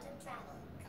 Quantum travel.